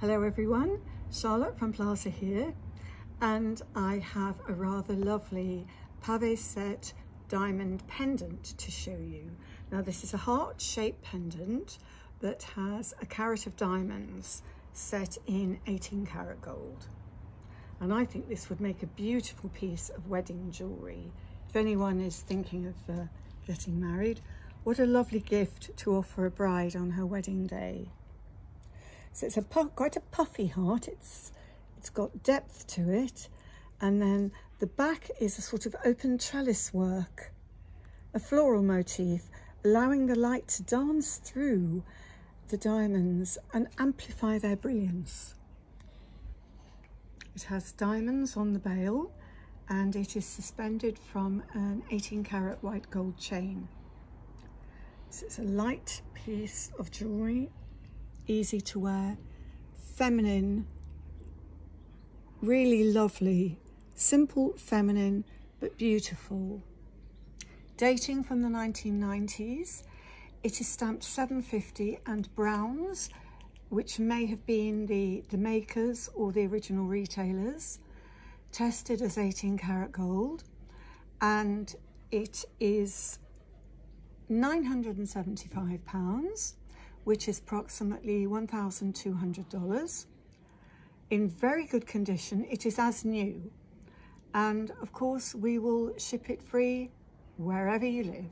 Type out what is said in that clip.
Hello everyone, Charlotte from Plaza here and I have a rather lovely pave set diamond pendant to show you. Now this is a heart-shaped pendant that has a carat of diamonds set in 18 karat gold. And I think this would make a beautiful piece of wedding jewellery. If anyone is thinking of uh, getting married, what a lovely gift to offer a bride on her wedding day. So it's a quite a puffy heart. It's it's got depth to it. And then the back is a sort of open trellis work, a floral motif, allowing the light to dance through the diamonds and amplify their brilliance. It has diamonds on the bail and it is suspended from an 18 karat white gold chain. So it's a light piece of jewellery easy to wear, feminine, really lovely, simple, feminine, but beautiful. Dating from the 1990s, it is stamped 750 and Browns, which may have been the, the makers or the original retailers, tested as 18 karat gold, and it is 975 pounds which is approximately $1,200. In very good condition, it is as new. And of course, we will ship it free wherever you live.